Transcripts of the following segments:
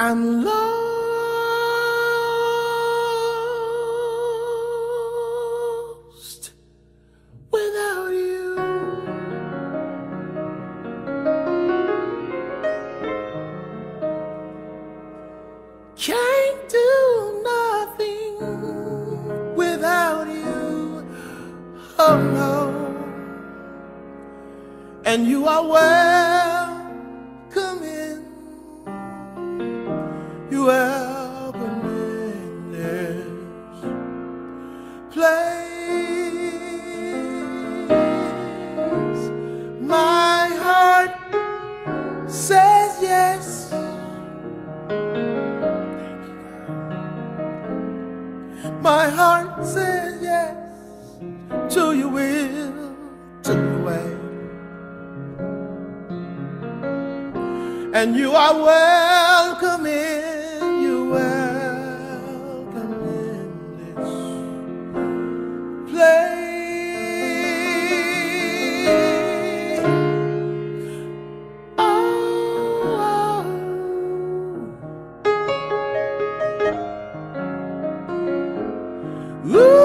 I'm lost without you. Can't do nothing without you. Oh no. And you are welcome in. You welcome in this place. My heart says yes. My heart says yes to your will, And you are welcome in, you welcome in this place. Oh, oh. Ooh,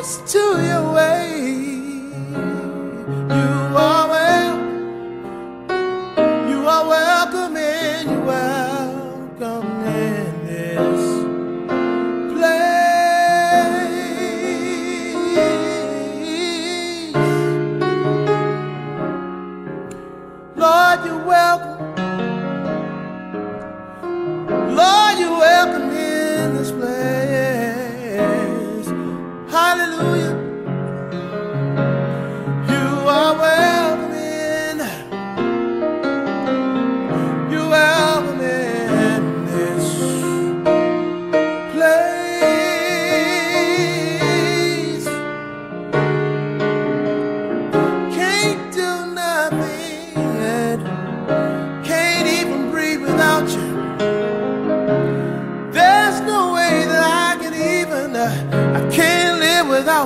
will. To your way. You are well. You are welcome in, you welcome in this place. Lord, you're welcome.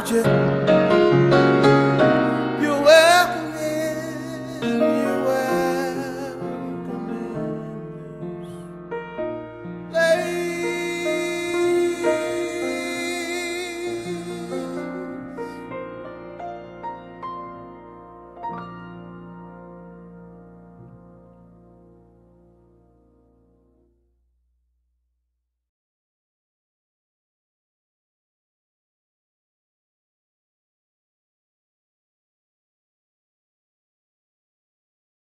Without you.